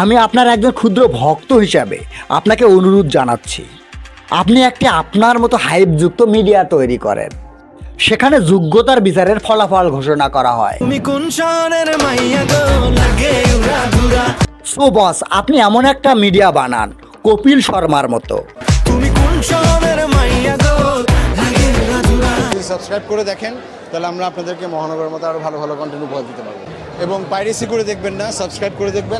আমি আপনার একজন ক্ষুদ্র ভক্ত হিসাবে আপনাকে অনুরোধ জানাচ্ছি। আপনি একটি আপনার মতো হাইপযুক্ত মিডিয়া তৈরি করেন। সেখানে যোগ্যতার বিচারের ফলাফল ঘোষণা করা হয়। সো বস আপনি এমন একটা মিডিয়া বানান কপিল শর্মার মতো। সাবস্ক্রাইব করে দেখেন তাহলে আমরা আপনাদেরকে মহানগরের মতো আরও ভালো ভালো কন্টেন্ট উপহার দিতে পারব। এবং পাইরেসি করে দেখবেন না সাবস্ক্রাইব করে দেখবেন।